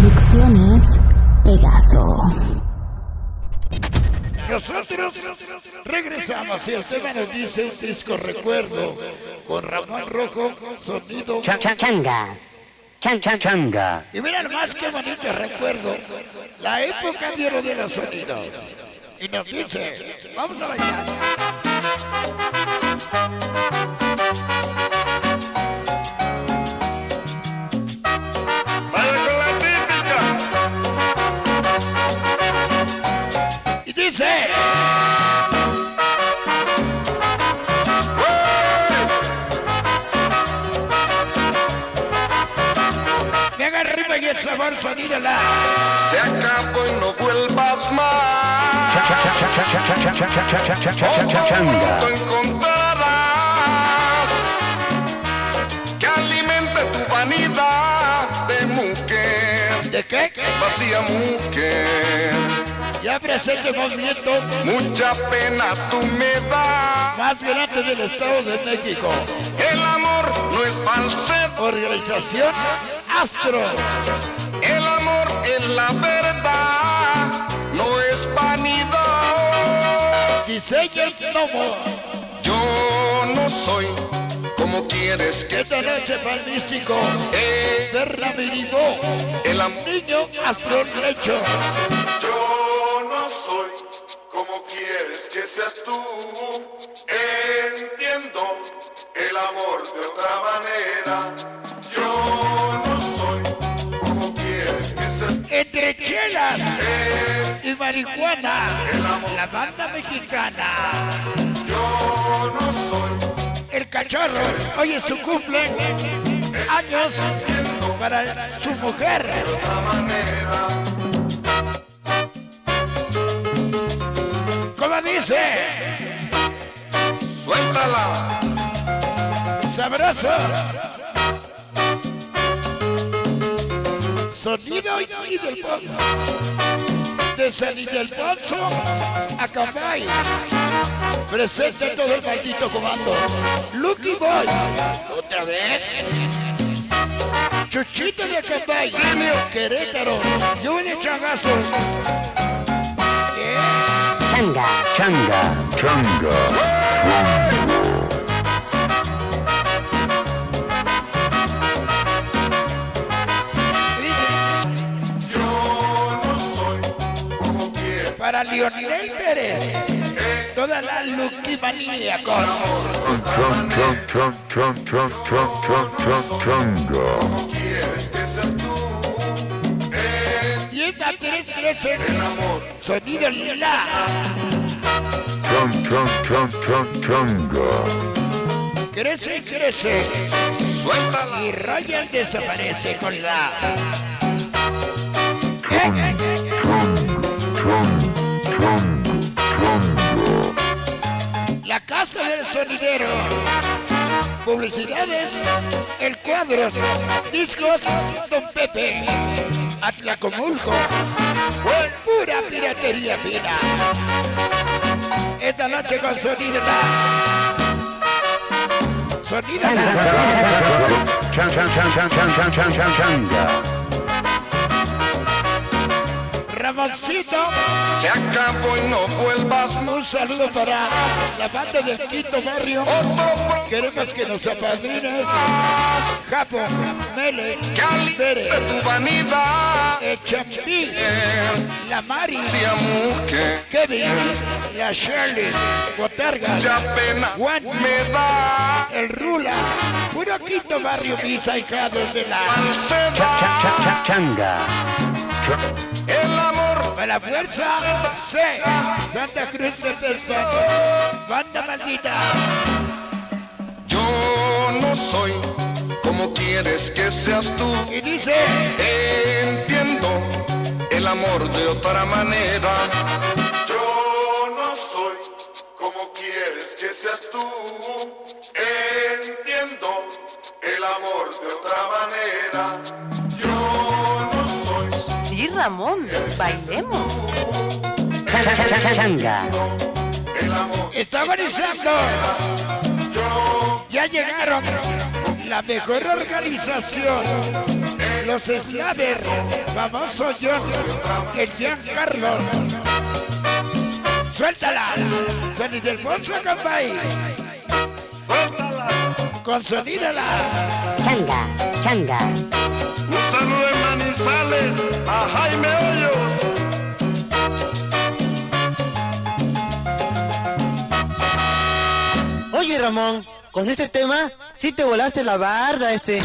Producciones Pegaso. Nosotros regresamos y el tema nos dice un disco recuerdo con Ramón Rojo, sonido. Cha- cha- Changa. Chan, chan, changa. Y mira más que bonito recuerdo, la época de oro de los sonidos. Y nos dice, vamos a bailar. Se acabó y no vuelvas más. Otro encontrarás que alimente tu vanidad de mujer. ¿De qué? Vacía mujer. Ya presente movimiento. Mucha pena tú me das. Más grande del Estado de México. El amor Organización Astro. El amor es la verdad, no es vanidad. Diseño Nomo. Yo no soy como quieres que Esta noche para el místico. Eh, Berna Miribó. el amor. Niño Astro Lecho. Yo no soy como quieres que seas tú. Entiendo el amor de otra manera. Marihuana. La banda mexicana. Yo no soy El cachorro. Hoy es su cumple. Años para su mujer. Como dice. Suéltala. sabroso. Sonido y del De San Ildefonso a Cambay. Presente todo el maldito comando. Lucky Boy. Otra vez. Chuchito de Cambay. Querétaro. Junior Changazo. Yeah. Changa. Changa. Yo para Lionel Pérez. Toda la luquimaníacos. Tienda 313. Sonido Lila. Crece y crece. Suéltala. Y Royal desaparece con la. ¿Eh? Casa del sonidero. Publicidades. El cuadros. Discos. Don Pepe. Atlacomulco. Pura piratería fina. Esta noche con sonido la. Sonido Ramoncito. Se acabó y no vuelvas. Un saludo para la banda del quinto barrio. Queremos que nos apadrines. Japo, Mele, Pérez, tu vanidad. el Champí, la Mari. Kevin, la Shirley, Botarga, Juan, me da. el Rula, puro quinto barrio, mis ahijados de la. Cha, cha, cha, cha, Falsedad. changa. El la fuerza C, Santa Cruz de Pespa, banda maldita. Yo no soy como quieres que seas tú. Y dice, Entiendo el amor de otra manera. Yo no soy como quieres que seas tú. Ramón, bailemos. Está organizando. Ya llegaron la mejor organización los Slaver, famoso John, el Giancarlo. Suéltala, San Ildefonso Acambay. Consolídala. Changa, changa. Manizales a Jaime Hoyos. Oye Ramón, con este tema sí te volaste la barda ese.